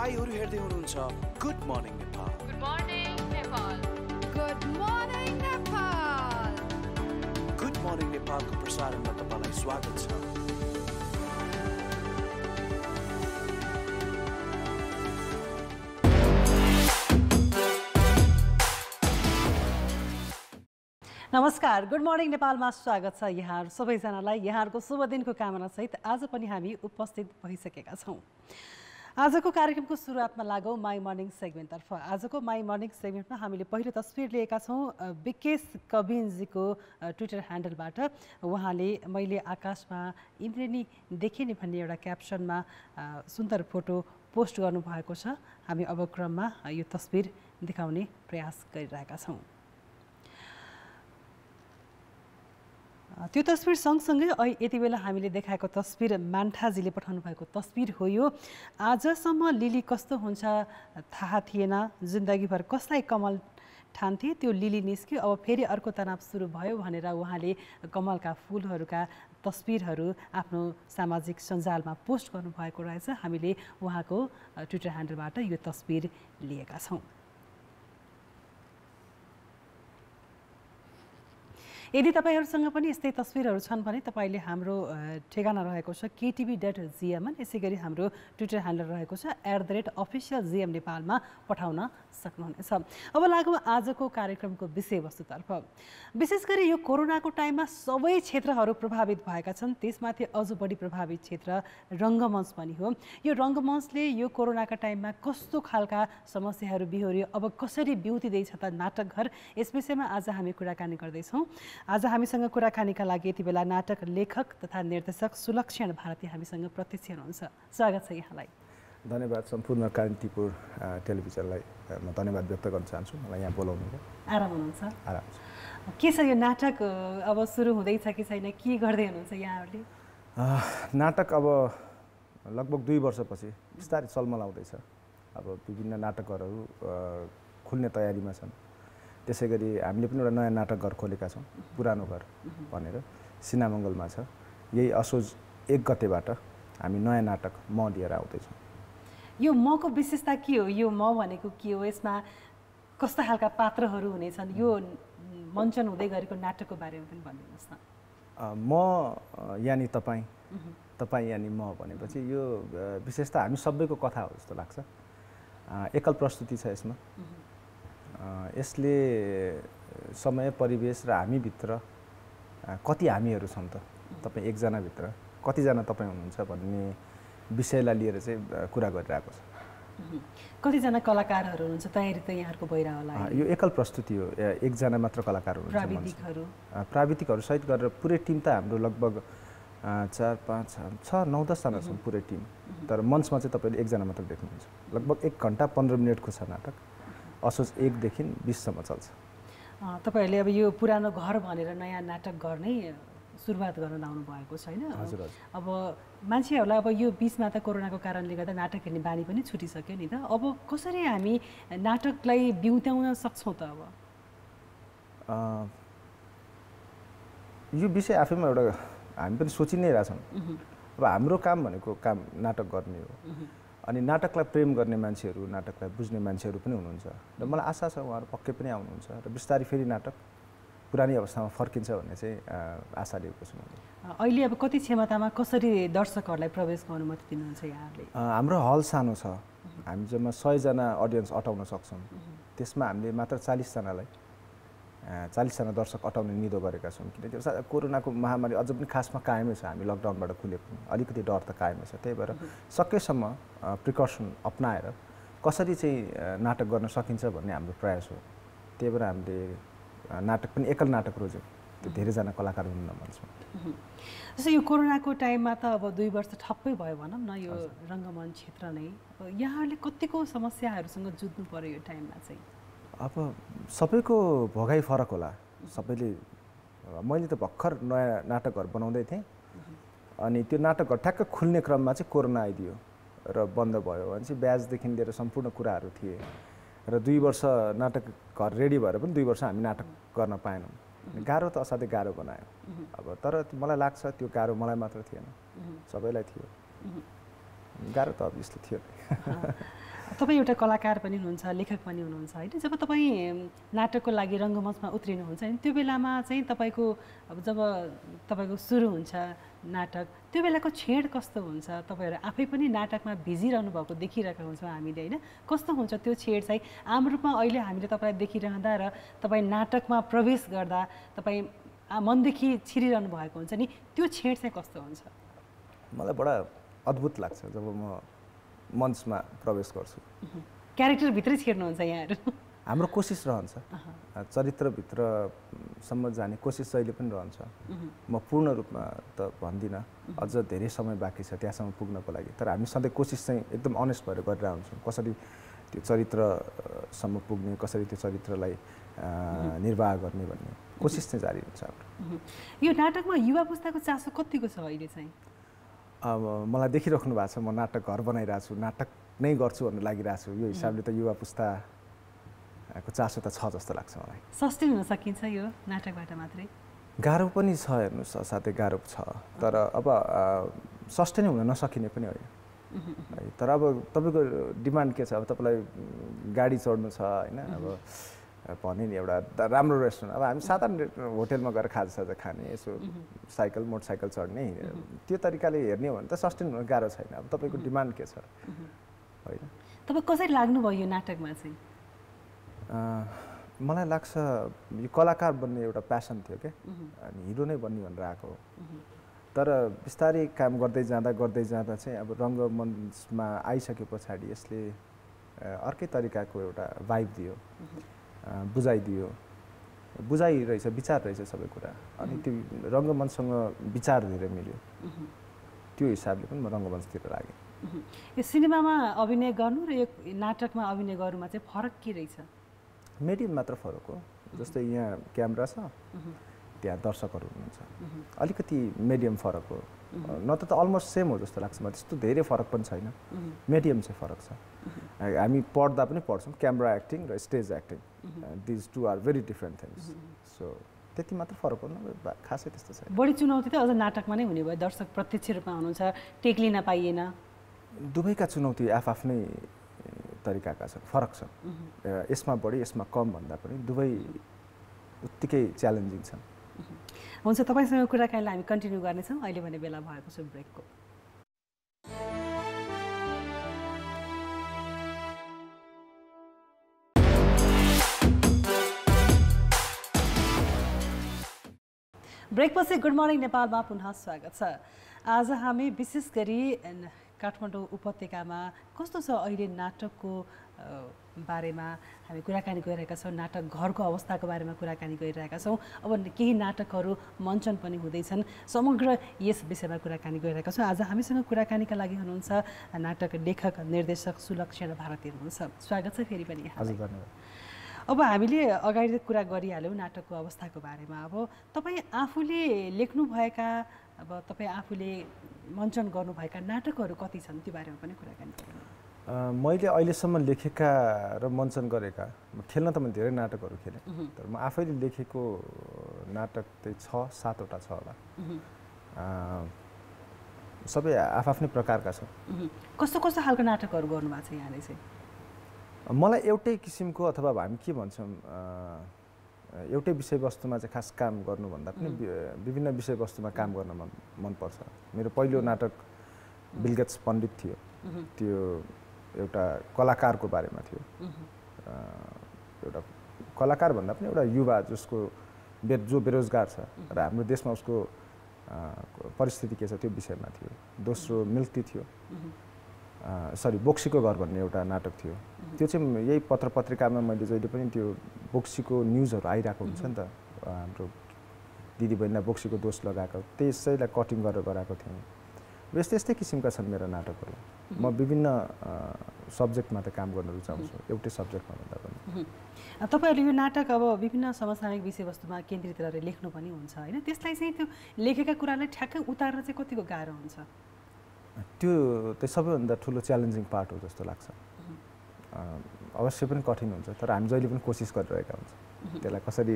भाइहरू हेर्दै हुनुहुन्छ। Good morning Nepal Good morning, Nepal. Good morning, Nepal! Good morning नेपालको प्रसारणमा तपाईँलाई स्वागत छ। नमस्कार गुड मर्निङ नेपालमा स्वागत छ यहाँहरू। सबैजनालाई यहाँहरूको शुभ दिनको कामनासहित आज पनि हामी उपस्थित भइसकेका छौँ। आजको कार्यक्रमको सुरुवातमा लागौँ माई मर्निङ सेगमेन्टतर्फ। आजको माई मर्निङ सेगमेन्टमा हामीले पहिलो तस्विर लिएका छौँ विकेश कविनजीको ट्विटर ह्यान्डलबाट उहाँले मैले आकाशमा इन्द्रेणी देखेँ नि भन्ने एउटा क्याप्सनमा सुन्दर फोटो पोस्ट गर्नुभएको छ। हामी अब क्रममा यो तस्विर देखाउने प्रयास गरिरहेका छौँ। त्यो तस्विर सँगसँगै यति बेला हामीले देखाएको तस्विर मान्ठाजीले पठाउनु भएको तस्विर हो यो। आजसम्म लिली कस्तो हुन्छ थाहा थिएन। जिन्दगीभर कसलाई कमल ठान्थे त्यो लिली निस्क्यो। अब फेरि अर्को तनाव सुरु भयो भनेर उहाँले कमलका फुलहरूका तस्विरहरू आफ्नो सामाजिक सञ्जालमा पोस्ट गर्नुभएको रहेछ। हामीले उहाँको ट्विटर ह्यान्डलबाट यो तस्विर लिएका छौँ। यदि तपाईँहरूसँग पनि यस्तै तस्विरहरू छन् भने तपाईँले हाम्रो ठेगाना रहेको छ केटिभी डट जिएमएन यसै गरी हाम्रो ट्विटर ह्यान्डल रहेको छ at the rate official GM नेपालमा पठाउन सक्नुहुनेछ। अब लागौँ आजको कार्यक्रमको विषयवस्तुतर्फ। विशेष गरी यो कोरोनाको टाइममा सबै क्षेत्रहरू प्रभावित भएका छन् त्यसमाथि अझ बढी प्रभावित क्षेत्र रङ्गमञ्च पनि हो। यो रङ्गमञ्चले यो कोरोनाका टाइममा कस्तो खालका समस्याहरू बिहोर्यो अब कसरी बिउतिँदैछ त नाटकघर? यस विषयमा आज हामी कुराकानी गर्दैछौँ। आज हामीसँग कुराकानीका लागि यति बेला नाटक लेखक तथा निर्देशक सुलक्षण भारती हामीसँग प्रत्यक्ष हुनुहुन्छ। स्वागत छ यहाँलाई। धन्यवाद सम्पूर्ण कान्तिपुर टेलिभिजनलाई म धन्यवाद व्यक्त गर्न चाहन्छु। मलाई यहाँ बोलाउनुको आराम हुनुहुन्छ? आराम के छ यो नाटक अब सुरु हुँदैछ कि छैन? के गर्दै हुनुहुन्छ यहाँहरूले? नाटक अब लगभग दुई वर्षपछि बिस्तारै चलमलाउँदैछ अब विभिन्न नाटकघरहरू अ, खुल्ने तयारीमा छन्। त्यसै गरी हामीले पनि एउटा नयाँ नाटक घर खोलेका छौँ पुरानो घर भनेर। सिनामङ्गलमा छ। यही असोज एक गतेबाट हामी नयाँ नाटक म लिएर आउँदैछौँ। यो मको विशेषता के हो? यो म भनेको के हो? यसमा कस्ता खालका पात्रहरू हुनेछन्? यो मञ्चन हुँदै गरेको नाटकको बारेमा पनि भनिदिनुहोस् न। म यानि तपाईँ। तपाईँ यानि म भनेपछि यो विशेषतः हामी सबैको कथा हो जस्तो लाग्छ। एकल प्रस्तुति छ यसमा। यसले समय परिवेश र हामीभित्र कति हामीहरू छन् त? तपाईँ एकजनाभित्र कतिजना तपाईँ हुनुहुन्छ भन्ने विषयलाई लिएर चाहिँ कुरा गरिरहेको छ। कतिजना कलाकारहरू हुनुहुन्छ? तयारी त यहाँहरूको भइरह होला यो एकल प्रस्तुति हो। एकजना मात्र कलाकार हुनुहुन्छ। प्राविधिकहरू। सहित गरेर पुरै टिम त हाम्रो लगभग चार पाँच छ- छ नौ दसजना छौँ पुरै टिम। तर मञ्चमा चाहिँ तपाईँले एकजना मात्र देख्नुहुन्छ। लगभग एक घन्टा पन्ध्र मिनटको छ नाटक। असोज एकदेखि बिससम्म चल्छ। तपाईँहरूले अब यो पुरानो घर भनेर नयाँ नाटक गर्नै सुरुवात गर्न लाउनु भएको छैन हजुर। अब मान्छेहरूलाई अब यो बिचमा त कोरोनाको कारणले गर्दा नाटक हेर्ने बानी पनि छुटिसक्यो नि त। अब कसरी हामी नाटकलाई बिउत्याउन सक्छौँ त अब? यो विषय आफैमा एउटा हामी पनि सोचि नै रहेछौँ अब हाम्रो काम भनेको काम नाटक गर्ने हो। अनि नाटकलाई प्रेम गर्ने मान्छेहरू नाटकलाई बुझ्ने मान्छेहरू पनि हुनुहुन्छ। र मलाई आशा छ उहाँहरू पक्कै पनि आउनुहुन्छ। र बिस्तारै फेरि नाटक पुरानै अवस्थामा फर्किन्छ भन्ने चाहिँ आशा लिएको छु मैले। अहिले अब कति क्षमतामा कसरी दर्शकहरूलाई प्रवेशको अनुमति दिनुहुन्छ यहाँहरूले? हाम्रो हल सानो छ। हामी जम्मा सयजना अडियन्स अटाउन सक्छौँ। त्यसमा हामीले मात्र चालिसजनालाई चालिसजना दर्शक अटाउने निधो गरेका छौँ किनकि कोरोनाको महामारी अझ पनि खासमा कायमै छ हामी लकडाउनबाट खुलेको अलिकति डर त कायमै छ। त्यही भएर सकेसम्म प्रिकसन अप्नाएर कसरी चाहिँ नाटक गर्न सकिन्छ भन्ने हाम्रो प्रयास हो। त्यही भएर हामीले नाटक पनि एकल नाटक रोज्यौँ। त्यो धेरैजना कलाकार हुनुहुन्न मञ्चमा जस्तै यो कोरोनाको टाइममा त अब दुई वर्ष ठप्पै भयो भनौँ न यो रङ्गमञ्च क्षेत्र नै। यहाँहरूले कतिको समस्याहरूसँग जुझ्नु पर्यो यो टाइममा चाहिँ? अब सबैको भोगाइ फरक होला। सबैले मैले त भर्खर नयाँ नाटकहरू बनाउँदै थिएँ। अनि त्यो नाटकहरू ठ्याक्क खुल्ने क्रममा चाहिँ कोरोना आइदियो र बन्द भयो भने चाहिँ ब्याजदेखि लिएर सम्पूर्ण कुराहरू थिए। र दुई वर्ष नाटक घर रेडी भएर पनि दुई वर्ष हामी नाटक गर्न पाएनौँ। गाह्रो त असाध्यै गाह्रो बनायो। अब तर मलाई लाग्छ त्यो गाह्रो मलाई मात्र थिएन। सबैलाई थियो। गाह्रो त अभियसली थियो तपाईँ एउटा कलाकार पनि हुनुहुन्छ लेखक पनि हुनुहुन्छ होइन? जब तपाईँ नाटकको लागि रङ्गमञ्चमा उत्रिनुहुन्छ नि त्यो बेलामा चाहिँ तपाईँको अब जब तपाईँको सुरु हुन्छ नाटक त्यो बेलाको छेड कस्तो हुन्छ? तपाईँहरू आफै पनि नाटकमा भिजिरहनु भएको देखिरहेका हुन्छौँ हामीले होइन? कस्तो हुन्छ त्यो छेड चाहिँ? आम रूपमा अहिले हामीले तपाईँलाई देखिरहँदा र तपाईँ नाटकमा प्रवेश गर्दा तपाईँ मनदेखि छिरिरहनु भएको हुन्छ नि त्यो छेड चाहिँ कस्तो हुन्छ? मलाई बडा अद्भुत लाग्छ जब म मञ्चमा प्रवेश गर्छु। क्यारेक्टरभित्रै छिर्नुहुन्छ यहाँहरू। हाम्रो कोसिस रहन्छ। चरित्रभित्रसम्म जाने कोसिस जहिले पनि रहन्छ। म पूर्ण रूपमा त भन्दिनँ। अझ धेरै समय बाँकी छ त्यहाँसम्म पुग्नको लागि। तर हामी सधैँ कोसिस चाहिँ एकदम अनेस्ट भएर गरिरहेको हुन्छौँ। कसरी त्यो चरित्रसम्म पुग्ने कसरी त्यो चरित्रलाई निर्वाह गर्ने भन्ने कोसिस चाहिँ जारी हुन्छ हाम्रो। यो नाटकमा युवा पुस्ताको चासो कतिको छ अहिले चाहिँ? मलाई देखिराख्नु भएको छ म नाटक घर बनाइरहेको छु नाटक नै गर्छु भन्ने लागिरहेको छु। यो हिसाबले त युवा पुस्ताको चासो त छ जस्तो लाग्छ मलाई। सस्टेन हुन सकिन्छ यो नाटकबाट मात्रै? गाह्रो पनि छ हेर्नुहोस् साथै गाह्रो छ। तर अब सस्टेन हुन नसकिने पनि होइन है तर अब तपाईँको डिमान्ड के छ? अब तपाईँलाई गाडी चढ्नु छ होइन? अब भने नि एउटा राम्रो रेस्टुरेन्ट अब हामी साधारण होटेलमा गएर खाजासाजा खाने यसो साइकल मोटरसाइकल चढ्ने त्यो तरिकाले हेर्ने हो भने त सस्टेन हुन गाह्रो छैन। अब तपाईँको डिमान्ड के छ? होइन। तपाईँ कसरी लाग्नुभयो यो नाटकमा चाहिँ? मलाई लाग्छ यो कलाकार बन्ने एउटा प्यासन थियो क्या अनि हिरो नै बन्ने भनेर आएको हो। तर बिस्तारै काम गर्दै जाँदा गर्दै जाँदा चाहिँ अब रङ्गमञ्चमा आइसके पछाडि यसले अर्कै तरिकाको एउटा भाइब दियो। बुझाइदियो। बुझाइ रहेछ विचार रहेछ सबै कुरा। अनि त्यो रङ्गमञ्चसँग विचार धेरै मिल्यो। त्यो हिसाबले पनि म रङ्गमञ्चतिर लागेँ। यो सिनेमामा अभिनय गर्नु र यो नाटकमा अभिनय गर्नुमा चाहिँ फरक के रहेछ? मिडियम मात्र फरक हो। जस्तै यहाँ क्यामेरा छ। त्यहाँ दर्शकहरू हुनुहुन्छ। अलिकति मिडियम फरक हो। न त त अलमोस्ट सेम हो जस्तो लाग्छ मलाई त्यस्तो धेरै फरक पनि छैन। मिडियम चाहिँ फरक छ। हामी पढ्दा पनि पढ्छौँ क्यामेरा एक्टिङ र stage acting these two are very different things so त्यति मात्र फरक हो खासै त्यस्तो छैन। बढी चुनौती त अझ नाटकमा नै हुने भयो। दर्शक प्रत्यक्ष रूपमा हुनुहुन्छ टेक लिन पाइएन दुवैका चुनौती आफआफ्नै तरिकाका छन् फरक छन्। यसमा बढी यसमा कम भन्दा पनि दुवै उत्तिकै च्यालेन्जिङ छन्। हुन्छ तपाईँसँग कुराकानीलाई हामी कन्टिन्यू गर्नेछौँ। अहिले भने बेला भएको छ ब्रेकको। ब्रेकपछि गुड मर्निङ नेपालमा पुनः स्वागत छ। आज हामी विशेष गरी काठमाडौँ उपत्यकामा कस्तो छ अहिले नाटकको बारेमा हामी कुराकानी गरिरहेका छौँ नाटक घरको अवस्थाको बारेमा कुराकानी गरिरहेका छौँ। अब केही नाटकहरू मञ्चन पनि हुँदैछन्। समग्र यस विषयमा कुराकानी गरिरहेका छौँ। आज हामीसँग कुराकानीका लागि हुनुहुन्छ नाटक लेखक निर्देशक सुलक्षण भारती हुनुहुन्छ। स्वागत छ फेरि पनि यहाँ हजुर धन्यवाद। अब हामीले अगाडि कुरा गरिहाल्यौँ नाटकको अवस्थाको बारेमा। अब तपाईँ आफूले लेख्नुभएका अब तपाईँ आफूले मञ्चन गर्नुभएका नाटकहरू कति छन्? त्यो बारेमा पनि कुराकानी गरौँ अ, मैले अहिलेसम्म लेखेका र मञ्चन गरेका खेल्न त मैले धेरै नाटकहरू खेलेँ तर म आफैले लेखेको नाटक चाहिँ छ सातवटा छ होला। सबै आफ्नै प्रकारका छन्। कस्तो कस्तो खालको नाटकहरू गर्नुभएको छ यहाँले चाहिँ? मलाई एउटै किसिमको अथवा हामी के भन्छौँ एउटै विषयवस्तुमा चाहिँ खास काम गर्नुभन्दा पनि विभिन्न विषयवस्तुमा काम गर्न मन मनपर्छ। मेरो पहिलो नाटक बिलगेट्स पण्डित थियो। त्यो एउटा कलाकारको बारेमा थियो। एउटा कलाकार भन्दा पनि एउटा युवा जसको बे जो बेरोजगार छ र हाम्रो देशमा उसको परिस्थिति के छ त्यो विषयमा थियो। दोस्रो मिल्क टी थियो सरी बोक्सीको घर भन्ने एउटा नाटक थियो। त्यो चाहिँ यही पत्र पत्रिकामा मैले जहिले पनि त्यो बोक्सीको न्युजहरू आइरहेको हुन्छ नि त। हाम्रो दिदीबहिनीलाई बोक्सीको दोष लगाएको त्यसैलाई कटिङ गरेर गराएको थिएँ यस्तै यस्तै किसिमका छन् मेरा नाटकहरू। म विभिन्न सब्जेक्टमा त काम गर्न रुचाउँछु एउटै सब्जेक्टमा भन्दा पनि। तपाईँहरूले यो नाटक अब विभिन्न समसामयिक विषयवस्तुमा केन्द्रित गरेर लेख्नु पनि हुन्छ होइन? त्यसलाई चाहिँ त्यो लेखेका कुरालाई ठ्याक्कै उतार्न चाहिँ कतिको गाह्रो हुन्छ? त्यो चाहिँ सबैभन्दा ठुलो च्यालेन्जिङ पार्ट हो जस्तो लाग्छ। अवश्य पनि कठिन हुन्छ तर हामी जहिले पनि कोसिस गरिरहेका हुन्छ। त्यसलाई कसरी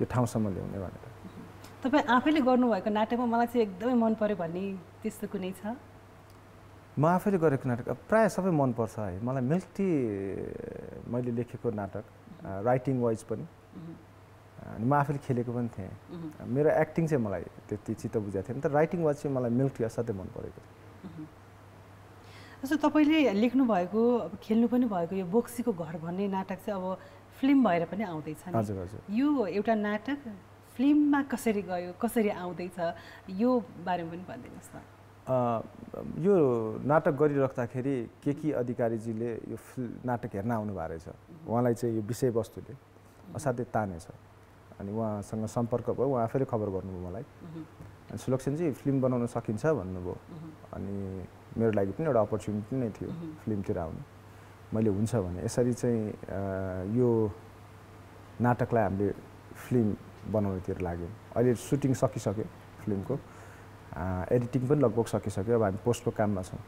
त्यो ठाउँसम्म ल्याउने भनेर। तपाईँ आफैले गर्नुभएको नाटकमा मलाई चाहिँ एकदमै मन पर्यो भन्ने त्यस्तो कुनै छ? म आफैले गरेको नाटक प्रायः सबै मनपर्छ है। मलाई मिल्क टी मैले लेखेको नाटक राइटिङ वाइज पनि। अनि म आफैले खेलेको पनि थिएँ। मेरो एक्टिङ चाहिँ मलाई त्यति चित्त बुझाएको थिएन। तर राइटिङ वाइज चाहिँ मलाई मिल्क टी असाध्यै मन परेको थियो। जस्तो तपाईँले लेख्नुभएको अब खेल्नु पनि भएको यो बोक्सीको घर भन्ने नाटक चाहिँ अब फिल्म भएर पनि आउँदैछ हजुर हजुर। यो एउटा नाटक फिल्ममा कसरी गयो कसरी आउँदैछ यो बारेमा पनि भनिदिनुहोस् न। यो नाटक गरिराख्दाखेरि के के अधिकारीजीले यो नाटक हेर्न आउनु भएको रहेछ? उहाँलाई चाहिँ यो विषयवस्तुले असाध्यै तानेछ। अनि उहाँसँग सम्पर्क भयो उहाँ आफैले खबर गर्नुभयो मलाई। अनि सुलक्षणजी फिल्म बनाउन सकिन्छ भन्नुभयो। अनि मेरो लागि पनि एउटा अपर्च्युनिटी नै थियो फिल्मतिर आउनु। मैले हुन्छ भने यसरी चाहिँ यो नाटकलाई हामीले फिल्म बनाउनेतिर लाग्यौँ। अहिले सुटिङ सकिसक्यो फिल्मको। एडिटिङ पनि लगभग सकिसक्यो अब हामी पोस्टको काममा छौँ।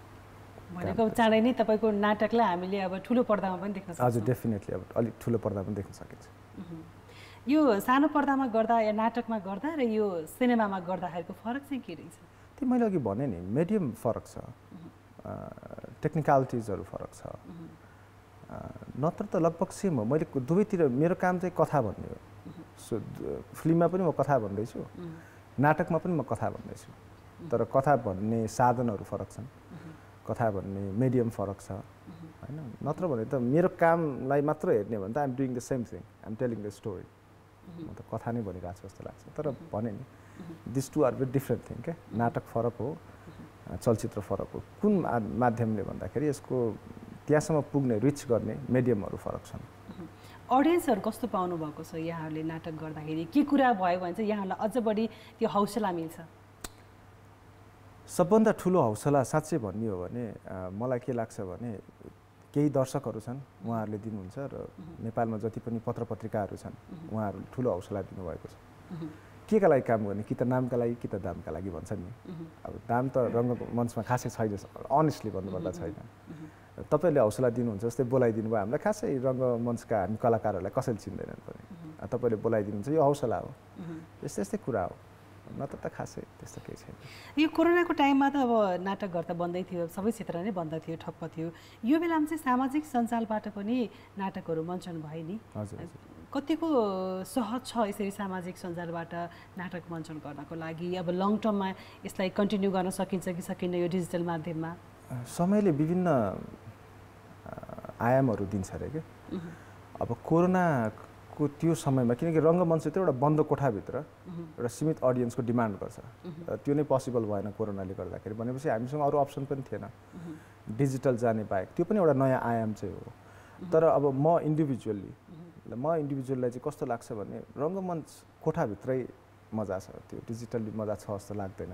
भनेको चाँडै नै तपाईँको नाटकलाई हामीले अब ठुलो पर्दामा पनि देख्न हजुर सक्छौँ डेफिनेटली अब अलिक ठुलो पर्दा पनि देख्न सकिन्छ। यो सानो पर्दामा गर्दा या नाटकमा गर्दा र यो सिनेमामा गर्दाखेरिको फरक चाहिँ के रहेछ? त्यो मैले अघि भने नि मिडियम फरक छ। टेक्निकलिटिजहरू फरक छ। नत्र त लगभग सेम हो। मैले दुवैतिर मेरो काम चाहिँ कथा भन्ने हो। फिल्ममा पनि म कथा भन्दैछु। नाटकमा पनि म कथा भन्दैछु। तर कथा भन्ने साधनहरू फरक छन्। कथा भन्ने मिडियम फरक छ। होइन? नत्र भने त मेरो कामलाई मात्र हेर्ने भने त I'm doing the same thing I'm telling the story म त कथा नै भनिरहेको छु जस्तो लाग्छ। तर भने नि this two are very different thing क्या नाटक फरक हो चलचित्र फरक हो। कुन माध्यमले भन्दाखेरि यसको त्यहाँसम्म पुग्ने रिच गर्ने मिडियमहरू फरक छन्। अडियन्सहरू कस्तो पाउनु भएको छ यहाँहरूले नाटक गर्दाखेरि? के कुरा भयो भने चाहिँ यहाँहरूलाई अझ बढी त्यो हौसला मिल्छ? सबभन्दा ठुलो हौसला साँच्चै भन्ने हो भने मलाई के लाग्छ भने केही दर्शकहरू छन् उहाँहरूले दिनुहुन्छ र नेपालमा जति पनि पत्र पत्रिकाहरू छन् उहाँहरूले ठुलो हौसला दिनुभएको छ। के का लागि काम गर्ने? कि त नामका लागि कि त दामका लागि भन्छन् नि। अब दाम त रङ्गमञ्चमा खासै छैन अनेस्टली भन्नुपर्दा छैन। तपाईँहरूले हौसला दिनुहुन्छ जस्तै बोलाइदिनु भयो हामीलाई खासै रङ्गमञ्चका हामी कलाकारहरूलाई कसैले चिन्दैनन् पनि तपाईँले बोलाइदिनुहुन्छ यो हौसला हो। यस्तै यस्तै कुरा हो। नत्र त खासै त्यस्तो केही छैन। यो कोरोनाको टाइममा त अब नाटक घर त बन्दै थियो सबै क्षेत्र नै बन्द थियो ठप्प थियो। यो बेलामा चाहिँ सामाजिक सञ्जालबाट पनि नाटकहरू मञ्चन भए नि। हजुर कतिको सहज छ यसरी सामाजिक सञ्जालबाट नाटक मञ्चन गर्नको लागि? अब लङ टर्ममा यसलाई कन्टिन्यू गर्न सकिन्छ कि सकिन्न यो डिजिटल माध्यममा? समयले विभिन्न आयामहरू दिन्छ अरे क्या अब कोरोनाको त्यो समयमा किनकि रङ्गमञ्च चाहिँ एउटा बन्द कोठाभित्र एउटा सीमित अडियन्सको डिमान्ड गर्छ र त्यो नै पोसिबल भएन कोरोनाले गर्दाखेरि। भनेपछि हामीसँग अरू अप्सन पनि थिएन। डिजिटल जाने बाहेक। त्यो पनि एउटा नयाँ आयाम चाहिँ हो। तर अब म इन्डिभिजुअल्ली म इन्डिभिजुअललाई चाहिँ कस्तो लाग्छ भने रङ्गमञ्च कोठाभित्रै मजा छ। त्यो डिजिटल्ली मजा छ जस्तो लाग्दैन।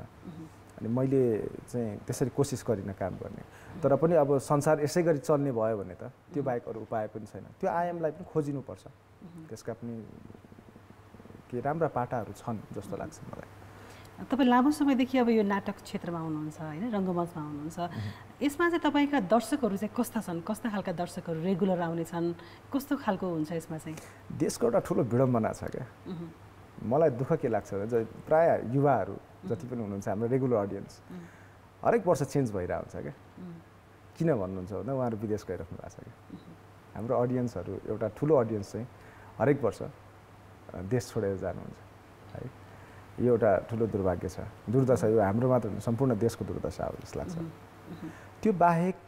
अनि मैले चाहिँ त्यसरी कोसिस गरिनँ काम गर्ने। तर पनि अब संसार यसै गरी चल्ने भयो भने त त्यो बाहेक अरू उपाय पनि छैन। त्यो आयामलाई पनि खोजिनुपर्छ। त्यसका पनि के राम्रा पाटाहरू छन् जस्तो लाग्छ मलाई। तपाईँ लामो समयदेखि अब यो नाटक क्षेत्रमा हुनुहुन्छ होइन? रङ्गमञ्चमा हुनुहुन्छ यसमा चाहिँ तपाईँका दर्शकहरू चाहिँ कस्ता छन्? कस्ता खालका दर्शकहरू रेगुलर आउने छन्? कस्तो खालको हुन्छ यसमा चाहिँ? देशको एउटा ठुलो विडम्बना छ क्या। मलाई दुःख के लाग्छ भने प्रायः युवाहरू जति पनि हुनुहुन्छ हाम्रो रेगुलर अडियन्स। हरेक वर्ष चेन्ज भइरहेको हुन्छ क्या किन भन्नुहुन्छ भन्दा उहाँहरू विदेश गइराख्नु भएको छ क्या। हाम्रो अडियन्सहरू एउटा ठुलो अडियन्स चाहिँ हरेक वर्ष देश छोडेर जानुहुन्छ है। यो एउटा ठुलो दुर्भाग्य छ। दुर्दशा यो हाम्रो मात्र सम्पूर्ण देशको दुर्दशा हो जस्तो लाग्छ। त्यो बाहेक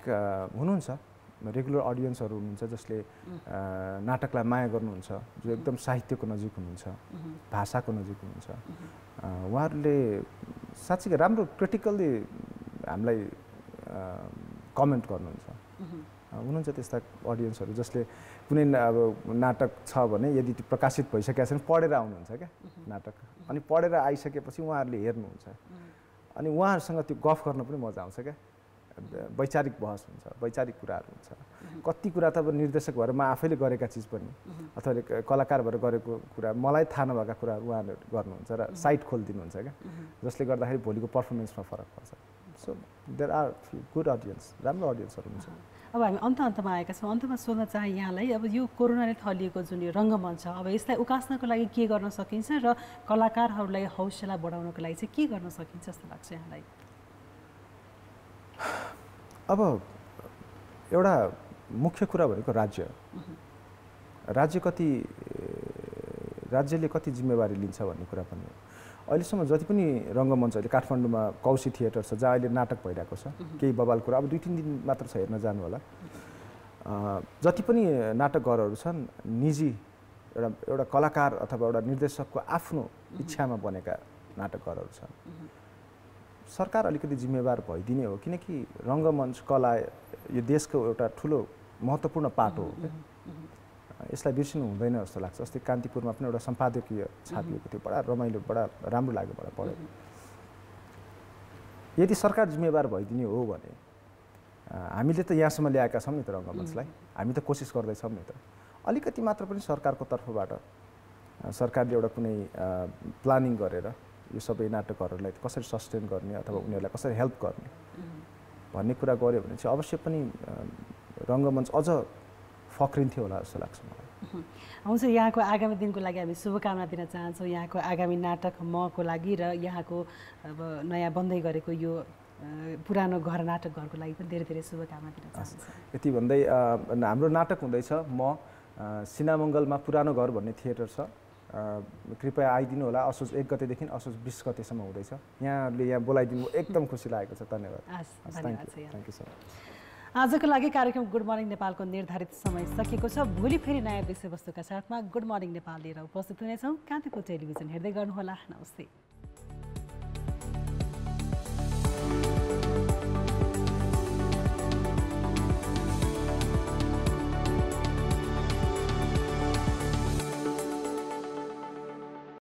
हुनुहुन्छ रेगुलर अडियन्सहरू हुनुहुन्छ जसले नाटकलाई माया गर्नुहुन्छ जो एकदम साहित्यको नजिक हुनुहुन्छ भाषाको नजिक हुनुहुन्छ। उहाँहरूले साँच्चै राम्रो क्रिटिकल्ली हामीलाई कमेन्ट गर्नुहुन्छ। हुनुहुन्छ त्यस्ता अडियन्सहरू जसले कुनै अब नाटक छ भने यदि त्यो प्रकाशित भइसकेको छ भने पढेर आउनुहुन्छ क्या नाटक। अनि पढेर आइसकेपछि उहाँहरूले हेर्नुहुन्छ। अनि उहाँहरूसँग त्यो गफ गर्न पनि मजा आउँछ क्या। वैचारिक बहस हुन्छ वैचारिक कुराहरू हुन्छ। कति कुरा त अब निर्देशक भएर म आफैले गरेका चिज पनि अथवा कलाकार भएर गरेको कुरा मलाई थाहा नभएका कुराहरू उहाँहरूले गर्नुहुन्छ र साइट खोलिदिनुहुन्छ क्या जसले गर्दाखेरि भोलिको पर्फर्मेन्समा फरक पर्छ। So there are good audience राम्रो अडियन्सहरू हुन्छ। अब हामी अन्त अन्तमा आएका छौँ। अन्तमा सोध्न चाहे यहाँलाई अब यो कोरोनाले थलिएको जुन यो रङ्गमञ्च अब यसलाई उकास्नको लागि के गर्न सकिन्छ र कलाकारहरूलाई हौसला बढाउनको लागि चाहिँ के गर्न सकिन्छ जस्तो लाग्छ यहाँलाई? अब एउटा मुख्य कुरा भनेको राज्य। राज्य कति राज्यले कति जिम्मेवारी लिन्छ भन्ने कुरा पनि हो। अहिलेसम्म जति पनि रङ्गमञ्च अहिले काठमाडौँमा कौशी थिएटर छ जहाँ अहिले नाटक भइरहेको छ केही बबाल कुरा अब दुई तिन दिन मात्र छ हेर्न जानु होला। जति पनि नाटक घरहरू छन् निजी एउटा एउटा कलाकार अथवा एउटा निर्देशकको आफ्नो इच्छामा बनेका नाटक घरहरू छन्। सरकार अलिकति जिम्मेवार भइदिने हो किनकि रङ्गमञ्च कला यो देशको एउटा ठुलो महत्त्वपूर्ण पाटो हो। क्या यसलाई बिर्सिनु हुँदैन जस्तो लाग्छ। अस्ति कान्तिपुरमा पनि एउटा सम्पादकीय छापिएको थियो। बडा रमाइलो बडा राम्रो लाग्यो बडा पढ्यो यदि सरकार जिम्मेवार भइदिने हो भने हामीले त यहाँसम्म ल्याएका छौँ नि त रङ्गमञ्चलाई। हामी त कोसिस गर्दैछौँ नि त। अलिकति मात्र पनि सरकारको तर्फबाट सरकारले एउटा कुनै प्लानिङ गरेर यो सबै नाटकहरूलाई कसरी सस्टेन गर्ने अथवा उनीहरूलाई कसरी हेल्प गर्ने? भन्ने कुरा गऱ्यो भने चाहिँ अवश्य पनि रङ्गमञ्च अझ फक्रिन्थ्यो होला जस्तो लाग्छ मलाई। हुन्छ यहाँको आगामी दिनको लागि हामी शुभकामना दिन चाहन्छौँ। यहाँको आगामी नाटक मको लागि र यहाँको अब नयाँ बन्दै गरेको यो पुरानो घर नाटक घरको लागि पनि धेरै धेरै शुभकामना दिन चाहन्छौँ। यति भन्दै हाम्रो नाटक हुँदैछ म सिनामङ्गलमा पुरानो घर भन्ने थिएटर छ। कृपया आइदिनु होला। असोज एक गतेदेखि असोज बिस गतेसम्म हुँदैछ। यहाँहरूले यहाँ बोलाइदिनु एकदम खुसी लागेको छ। धन्यवाद। थ्याङ्क यू सर आजको लागि कार्यक्रम गुड मर्निङ नेपालको निर्धारित समय सकिएको छ। भोलि फेरि नयाँ विषयवस्तुका साथमा गुड मर्निङ नेपाल लिएर उपस्थित हुनेछौँ। कान्तिपुर टेलिभिजन हेर्दै गर्नुहोला। नमस्ते।